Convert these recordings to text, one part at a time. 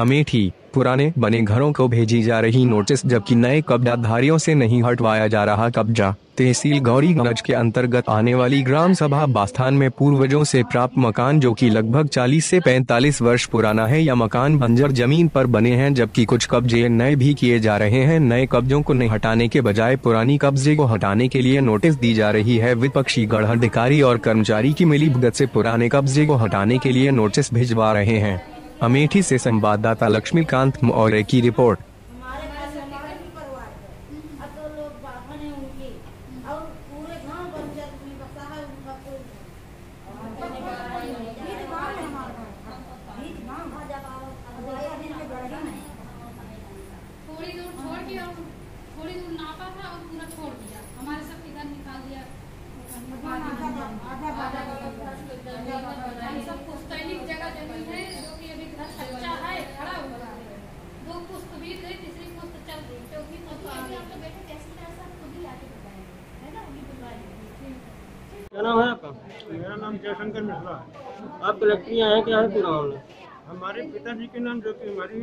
अमेठी, पुराने बने घरों को भेजी जा रही नोटिस जबकि नए कब्जाधारियों से नहीं हटवाया जा रहा कब्जा। तहसील गौरीगंज के अंतर्गत आने वाली ग्राम सभा बास्थान में पूर्वजों से प्राप्त मकान जो कि लगभग 40 से 45 वर्ष पुराना है या मकान बंजर ज़मीन पर बने हैं जबकि कुछ कब्जे नए भी किए जा रहे हैं, नए कब्जों को नहीं हटाने के बजाय पुरानी कब्जे को हटाने के लिए नोटिस दी जा रही है। विपक्षी गढ़ अधिकारी और कर्मचारी की मिली भगत से पुराने कब्जे को हटाने के लिए नोटिस भिजवा रहे हैं। अमेठी से संवाददाता लक्ष्मीकांत मौर्य की रिपोर्ट। है। तो नहीं। थोड़ी दूर छोड़ के और थोड़ी दूर नापा था और पूरा छोड़ दिया। हमारे सब इधर निकाल दिया हम सब पुस्तैनिक जगह ज़मीन है जो कि अभी घर कच्चा है खड़ा हुआ है दो पुस्त बीत गई तीसरी पुस्त चल रही चौथी पुस्त आ गई आपके बेटे कैसी तरह से खुद ही आके बताएँगे है ना अभी बुलवाइए क्या नाम है आपका? मेरा नाम जयशंकर मिश्रा है। आप कलेक्टर यहाँ हैं क्या है पूरा मामला हमारे पिताजी के नाम जो कि हमारी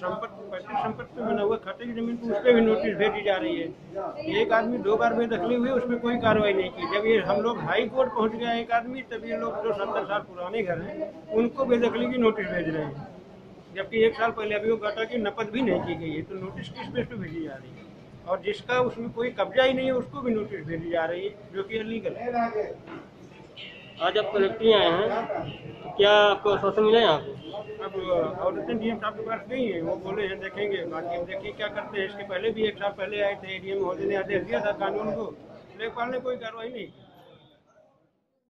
संपत्ति पैतृक संपत्ति में बना हुआ खाते की ज़मीन पर उस पर भी नोटिस भेजी जा रही है। एक आदमी दो बार बेदखली हुई उसमें कोई कार्रवाई नहीं की। जब ये हम लोग हाई कोर्ट पहुँच गया एक आदमी तब ये लोग जो सत्तर साल पुराने घर हैं उनको बेदखली की नोटिस भेज रहे हैं। जबकि एक साल पहले अभी वो घटा की नपद भी नहीं की गई है तो नोटिस किस बेस पे भेजी जा रही है? और जिसका उसमें कोई कब्जा ही नहीं है उसको भी नोटिस भेजी जा रही है जो कि अलीगल है। आज आप कलेक्टर आए हैं। तो क्या आपको आश्वासन मिला है आपको अब औरतें डीएम साहब के पास गई है वो बोले हैं देखेंगे बाकी देखिए क्या करते हैं। इसके पहले भी एक साल पहले आए थे डीएम महोदय ने आदेश दिया था कानून को। लेखपाल ने कोई कार्रवाई नहीं की।